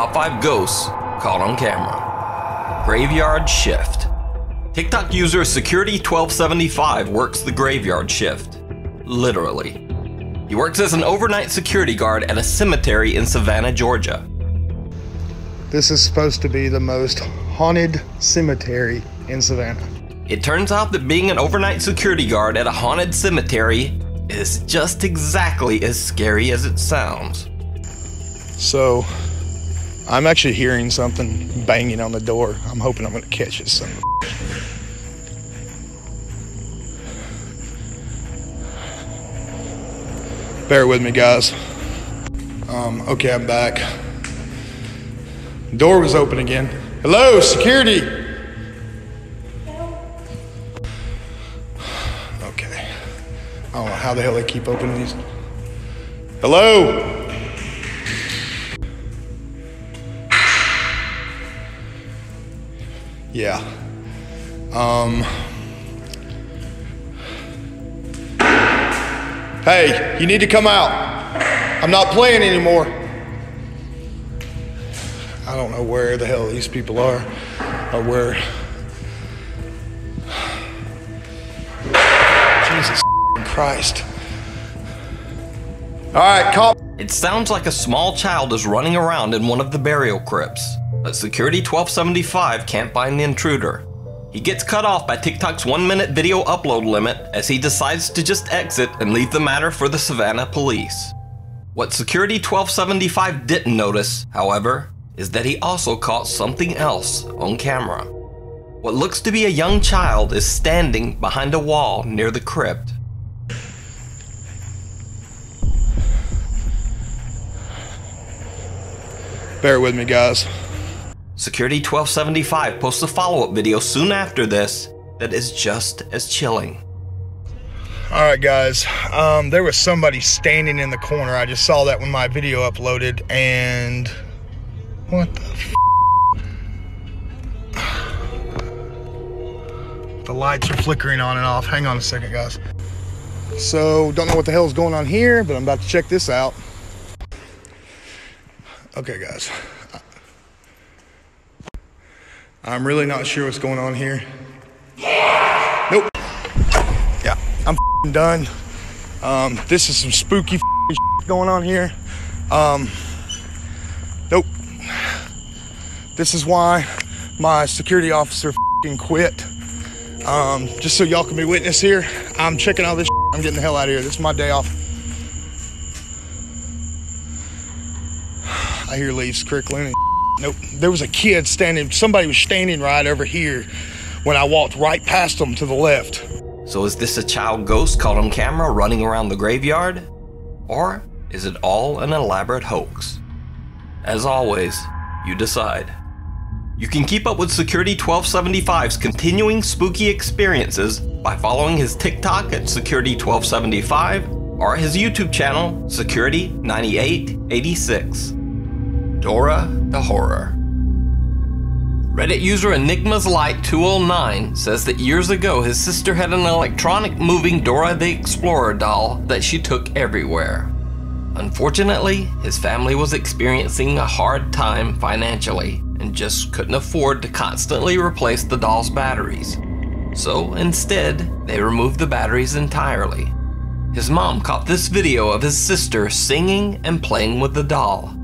Top 5 Ghosts Caught on Camera. Graveyard Shift. TikTok user Security1275 works the graveyard shift. Literally. He works as an overnight security guard at a cemetery in Savannah, Georgia. This is supposed to be the most haunted cemetery in Savannah. It turns out that being an overnight security guard at a haunted cemetery is just exactly as scary as it sounds. So, I'm actually hearing something banging on the door. I'm hoping I'm going to catch it. Son Bear with me, guys. Um, okay, I'm back. Door was open again. Hello, security. Okay. I don't know how the hell they keep opening these. Hello. Yeah. Um. Hey, you need to come out. I'm not playing anymore. I don't know where the hell these people are or where. Jesus Christ. All right, call. It sounds like a small child is running around in one of the burial crypts, but Security 1275 can't find the intruder. He gets cut off by TikTok's one minute video upload limit as he decides to just exit and leave the matter for the Savannah police. What Security 1275 didn't notice, however, is that he also caught something else on camera. What looks to be a young child is standing behind a wall near the crypt. Bear with me, guys. Security 1275 posts a follow up video soon after this that is just as chilling. All right, guys. Um, there was somebody standing in the corner. I just saw that when my video uploaded, and what the? F- the lights are flickering on and off. Hang on a second, guys. So, don't know what the hell is going on here, but I'm about to check this out. Okay, guys. I'm really not sure what's going on here. Nope. Yeah, I'm f***ing done. Um, this is some spooky going on here. Um, nope. This is why my security officer f***ing quit. Um, just so y'all can be witness here. I'm checking all this. I'm getting the hell out of here. This is my day off. I hear leaves crickling. Nope. There was a kid standing. Somebody was standing right over here when I walked right past them to the left. So, is this a child ghost caught on camera running around the graveyard? Or is it all an elaborate hoax? As always, you decide. You can keep up with Security 1275's continuing spooky experiences by following his TikTok at Security 1275 or his YouTube channel, Security 9886. Dora the Horror. Reddit user Enigma's Light 209 says that years ago his sister had an electronic moving Dora the Explorer doll that she took everywhere. Unfortunately, his family was experiencing a hard time financially and just couldn't afford to constantly replace the doll's batteries. So instead, they removed the batteries entirely. His mom caught this video of his sister singing and playing with the doll.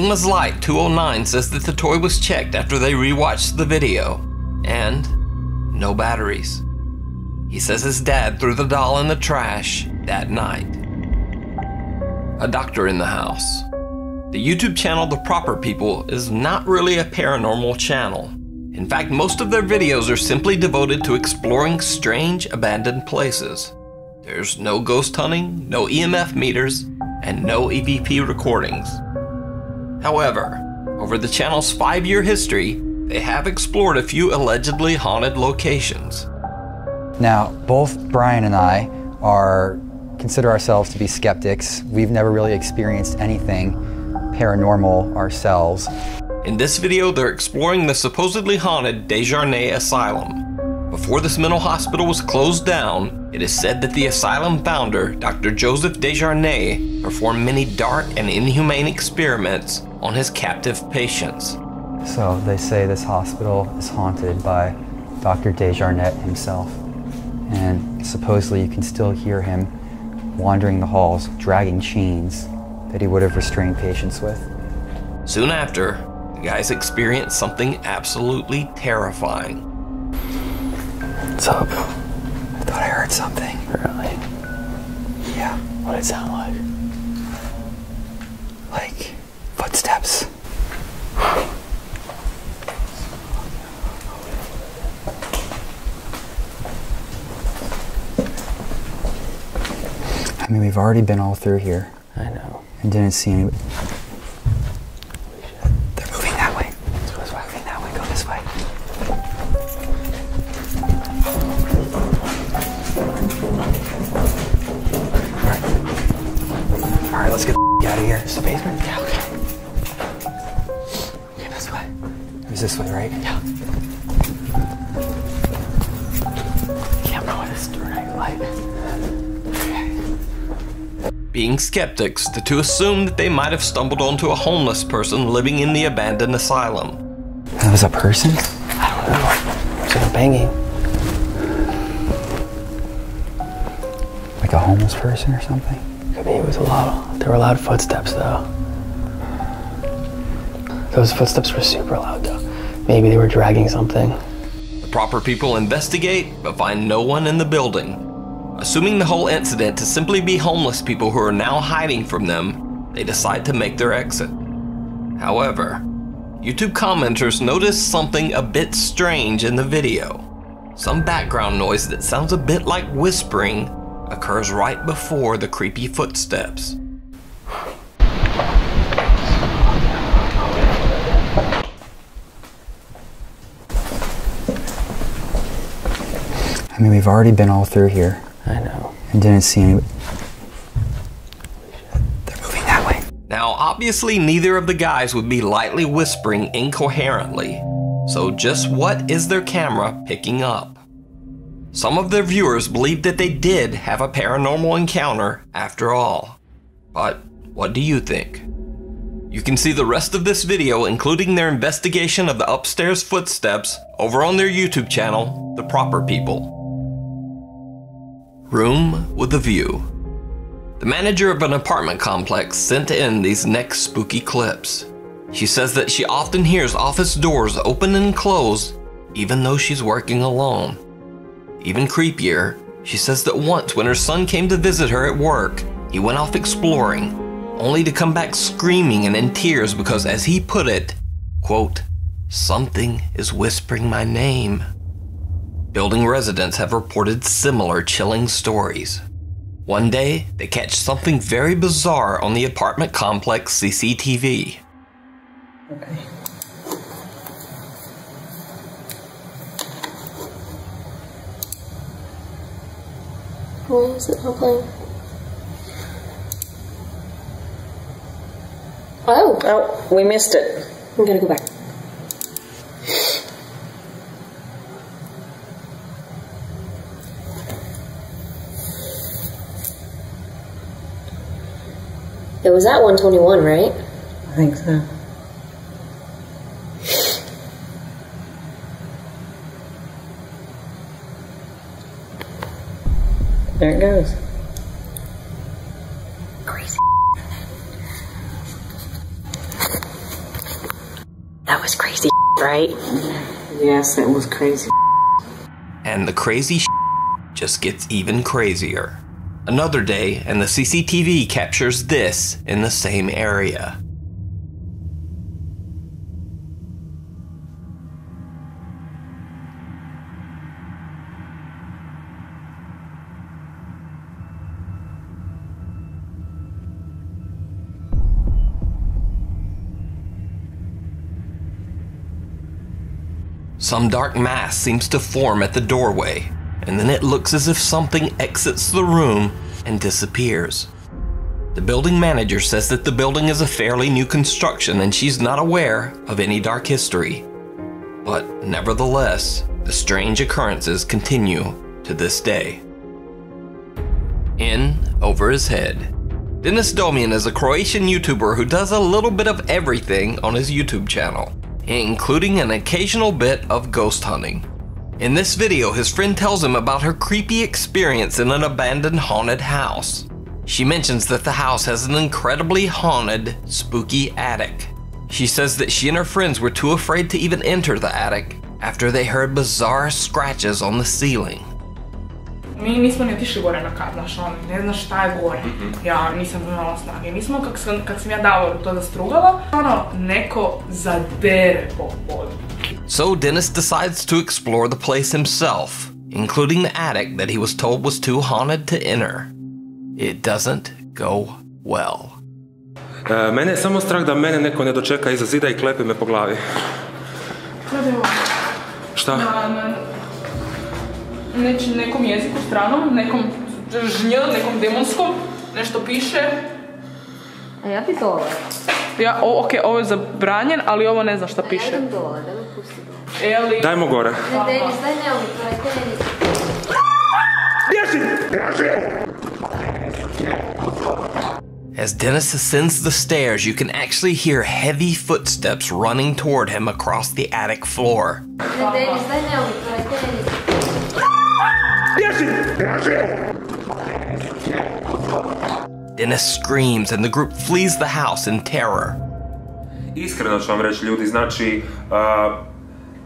Enigma's Light 209 says that the toy was checked after they rewatched the video, and no batteries. He says his dad threw the doll in the trash that night. A doctor in the house. The YouTube channel The Proper People is not really a paranormal channel. In fact, most of their videos are simply devoted to exploring strange abandoned places. There's no ghost hunting, no EMF meters, and no EVP recordings. However, over the channel's five year history, they have explored a few allegedly haunted locations. Now, both Brian and I are consider ourselves to be skeptics. We've never really experienced anything paranormal ourselves. In this video, they're exploring the supposedly haunted Desjarnais Asylum. Before this mental hospital was closed down, it is said that the asylum founder, Dr. Joseph Desjarnais, performed many dark and inhumane experiments on his captive patients. So they say this hospital is haunted by Dr. Desjarnais himself. And supposedly you can still hear him wandering the halls, dragging chains that he would have restrained patients with. Soon after, the guys experienced something absolutely terrifying. What's up? I thought I heard something. Really? Yeah, What did it sound like? like footsteps. I mean, we've already been all through here I know. and didn't see any. They're moving that way. Let's go this way. Moving that way. Go this way. All right. All right. Let's get the out of here. It's the basement. Yeah. This way, right? Yeah. Can't know what it's doing. Light. Being skeptics, the two assumed that they might have stumbled onto a homeless person living in the abandoned asylum. That was a person. I don't know. It's like a banging. Like a homeless person or something. Could be. It was a lot. There were loud footsteps though. Those footsteps were super loud though. Maybe they were dragging something. The proper people investigate, but find no one in the building. Assuming the whole incident to simply be homeless people who are now hiding from them, they decide to make their exit. However, YouTube commenters notice something a bit strange in the video. Some background noise that sounds a bit like whispering occurs right before the creepy footsteps. I mean, we've already been all through here I know. and didn't see any. They're moving that way. Now, obviously, neither of the guys would be lightly whispering incoherently. So, just what is their camera picking up? Some of their viewers believe that they did have a paranormal encounter after all. But what do you think? You can see the rest of this video, including their investigation of the upstairs footsteps, over on their YouTube channel, The Proper People. Room with a View. The manager of an apartment complex sent in these next spooky clips. She says that she often hears office doors open and close, even though she's working alone. Even creepier, she says that once when her son came to visit her at work, he went off exploring, only to come back screaming and in tears because, as he put it, quote, something is whispering my name. Building residents have reported similar chilling stories. One day, they catch something very bizarre on the apartment complex CCTV. Okay. Why is it not playing? Oh, Oh, we missed it. I'm gonna go back. It was at 121, right? I think so. There it goes. Crazy. That was crazy, right? Yes, it was crazy. And the crazy just gets even crazier. Another day, and the CCTV captures this in the same area. Some dark mass seems to form at the doorway, and then it looks as if something exits the room and disappears. The building manager says that the building is a fairly new construction and she's not aware of any dark history. But nevertheless, the strange occurrences continue to this day. In Over His Head. Dennis Domian is a Croatian YouTuber who does a little bit of everything on his YouTube channel, including an occasional bit of ghost hunting. In this video, his friend tells him about her creepy experience in an abandoned haunted house. She mentions that the house has an incredibly haunted, spooky attic. She says that she and her friends were too afraid to even enter the attic after they heard bizarre scratches on the ceiling. Mi nismo ni otišli gore na kat, znaš, on ne znaš šta je gore. Ja nisam imala snage. Mi smo, kak sam, kad sam ja Davoru to zastrugala, ono, neko zadere po podu. So Dennis decides to explore the place himself, including the attic that he was told was too haunted to enter. It doesn't go well. E, mene je samo strah da mene neko ne dočeka iza zida i klepi me po glavi. Gledaj ovo. Šta? Na, na neč, nekom jeziku stranom, nekom žnj, nekom demonskom, nešto piše. A ja bi dole. Ja, o, ok, ovo je zabranjen, ali ovo ne znam šta Ja idem dole, da me pusti dole. Eli, Dajmo gore. Ne, Denis, daj ne ovi, to je Denis. As Dennis ascends the stairs, you can actually hear heavy footsteps running toward him across the attic floor. Dennis screams and the group flees the house in terror. Iskreno ću vam reći ljudi, znači a,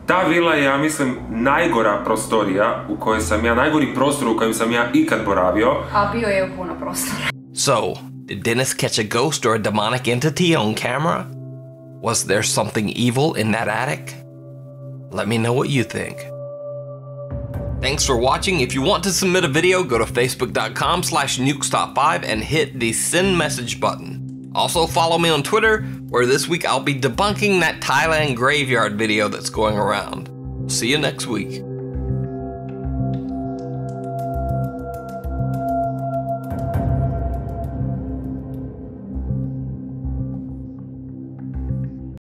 ta vila je, ja mislim, najgora prostorija u kojoj sam ja, najgori prostor u kojem sam ja ikad boravio. A bio je u puno prostora. So, did Dennis catch a ghost or a demonic entity on camera? Was there something evil in that attic? Let me know what you think. Thanks for watching. If you want to submit a video, go to facebook.com slash nukestop5 and hit the send message button. Also follow me on Twitter, where this week I'll be debunking that Thailand graveyard video that's going around. See you next week.